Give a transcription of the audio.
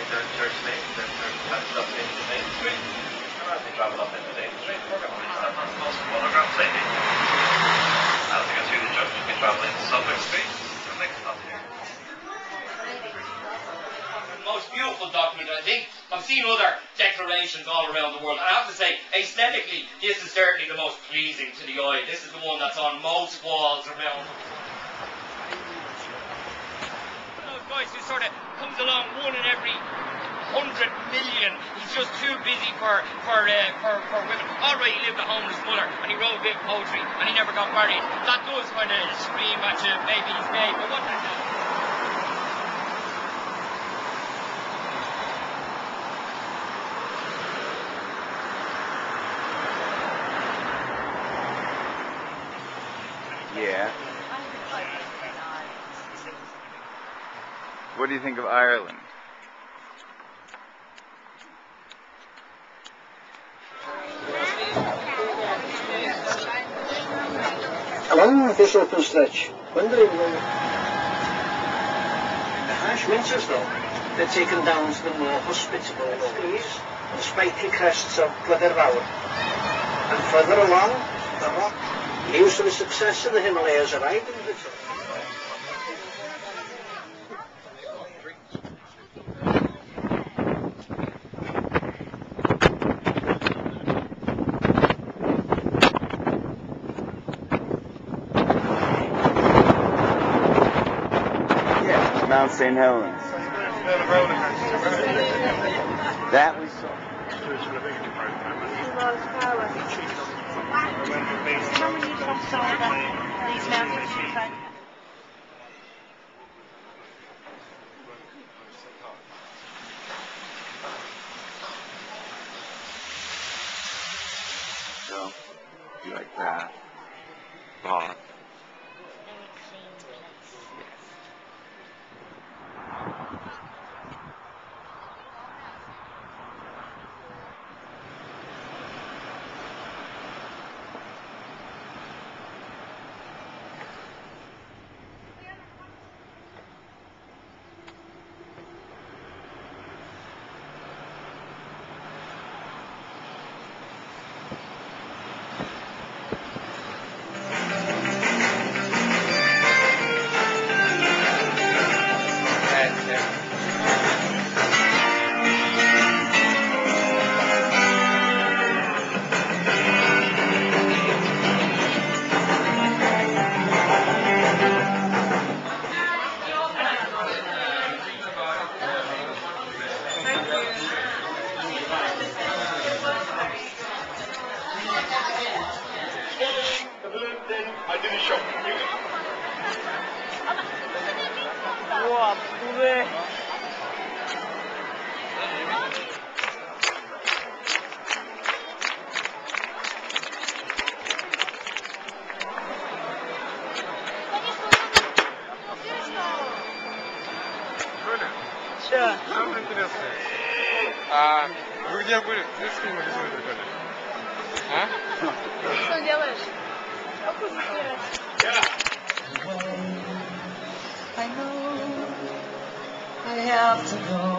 they turn church turn up into Main Street. And as they travel up into Main Street, we're going to reach Lady. As the church, will be traveling Suffolk Street. The next stop here. Most beautiful document, I think. I've seen other declarations all around the world. I have to say, aesthetically, this is certainly the most pleasing to the eye. This is the one that's on most walls around. Guys who sort of comes along one in every hundred million. He's just too busy for for uh, for, for women. He lived at home with his mother and he wrote a bit of poetry and he never got married. That does kind of scream at you, maybe he's gay, but what the hell? Yeah. What do you think of Ireland? Along this open stretch, wondering where... The harsh winters, though, they're taken down to the more hospitable valleys and spiky crests of Glyder Fawr. And further along, the rock, news of the success of the Himalayas arrived in the Mount St. Helens. That we saw. These mountains you find. So, you like that? Bob. I did a shot from you. Самое интересное. А вы где были? Ты с кем рисуете были? А? Что делаешь? I know I have to go.